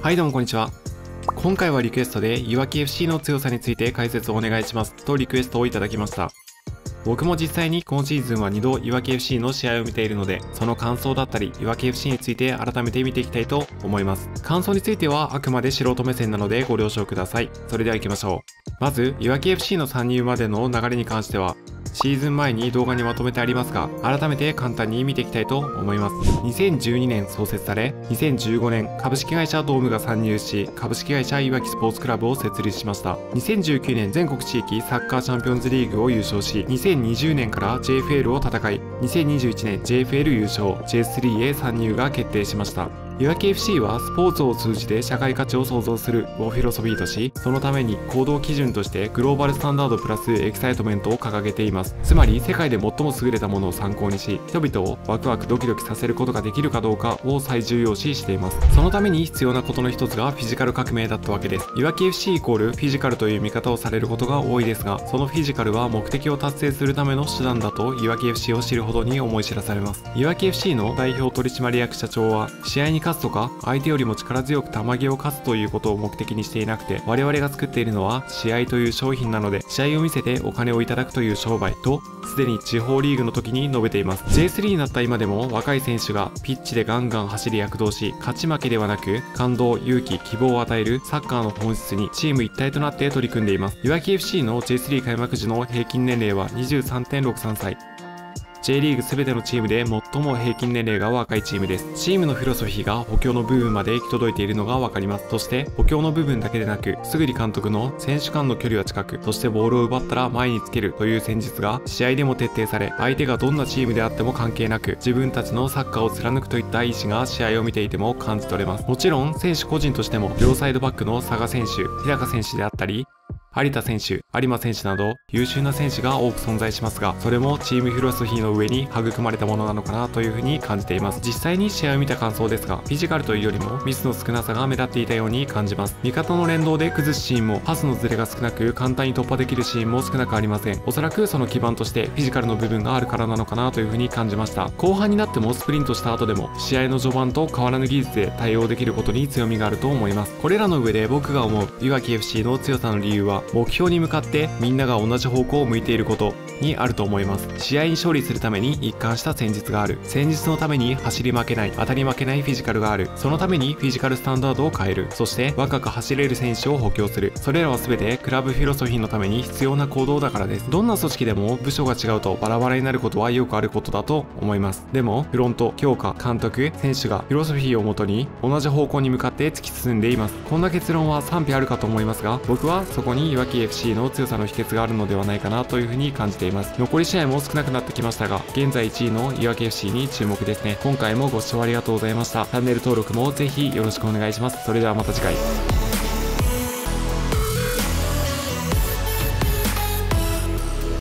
はいどうもこんにちは。今回はリクエストでいわき FC の強さについて解説をお願いしますとリクエストをいただきました。僕も実際に今シーズンは2度いわき FC の試合を見ているので、その感想だったり、いわき FC について改めて見ていきたいと思います。感想についてはあくまで素人目線なのでご了承ください。それでは行きましょう。まず、いわき FC の参入までの流れに関しては、シーズン前に動画にまとめてありますが、改めて簡単に見ていきたいと思います。2012年創設され、2015年株式会社ドームが参入し、株式会社いわきスポーツクラブを設立しました。2019年全国地域サッカーチャンピオンズリーグを優勝し、2020年から JFL を戦い、2021年 JFL 優勝、J3 へ参入が決定しました。いわき FC はスポーツを通じて社会価値を創造するをフィロソフィーとし、そのために行動基準としてグローバルスタンダードプラスエキサイトメントを掲げています。つまり世界で最も優れたものを参考にし、人々をワクワクドキドキさせることができるかどうかを最重要視しています。そのために必要なことの一つがフィジカル革命だったわけです。いわき FC イコールフィジカルという見方をされることが多いですが、そのフィジカルは目的を達成するための手段だといわき FC を知るほどに思い知らされます。いわき FC の代表取締役社長は、試合に勝つとか相手よりも力強く球際を勝つということを目的にしていなくて、我々が作っているのは試合という商品なので、試合を見せてお金をいただくという商売と、すでに地方リーグの時に述べています。J3 になった今でも若い選手がピッチでガンガン走り躍動し、勝ち負けではなく、感動、勇気、希望を与えるサッカーの本質にチーム一体となって取り組んでいます。いわき FC の J3 開幕時の平均年齢は23.63歳。J リーグ全てのチームで最も平均年齢が若いチームです。チームのフィロソフィーが補強の部分まで行き届いているのがわかります。そして補強の部分だけでなく、すぐり監督の選手間の距離は近く、そしてボールを奪ったら前につけるという戦術が試合でも徹底され、相手がどんなチームであっても関係なく、自分たちのサッカーを貫くといった意志が試合を見ていても感じ取れます。もちろん選手個人としても両サイドバックの佐賀選手、日高選手であったり、有田選手、有馬選手など優秀な選手が多く存在しますが、それもチームフィロソフィーの上に育まれたものなのかなというふうに感じています。実際に試合を見た感想ですが、フィジカルというよりもミスの少なさが目立っていたように感じます。味方の連動で崩すシーンもパスのズレが少なく簡単に突破できるシーンも少なくありません。おそらくその基盤としてフィジカルの部分があるからなのかなというふうに感じました。後半になってもスプリントした後でも試合の序盤と変わらぬ技術で対応できることに強みがあると思います。これらの上で僕が思ういわき FC の強さの理由は目標に向かってみんなが同じ方向を向いていることにあると思います。試合に勝利するために一貫した戦術がある。戦術のために走り負けない当たり負けないフィジカルがある。そのためにフィジカルスタンダードを変える。そして若く走れる選手を補強する。それらは全てクラブフィロソフィーのために必要な行動だからです。どんな組織でも部署が違うとバラバラになることはよくあることだと思います。でもフロント強化監督選手がフィロソフィーをもとに同じ方向に向かって突き進んでいます。こんな結論は賛否あるかと思いますが僕はそこにいわき FC の強さの秘訣があるのではないかなというふうに感じています。残り試合も少なくなってきましたが現在1位のいわき FC に注目ですね。今回もご視聴ありがとうございました。チャンネル登録もぜひよろしくお願いします。それではまた次回。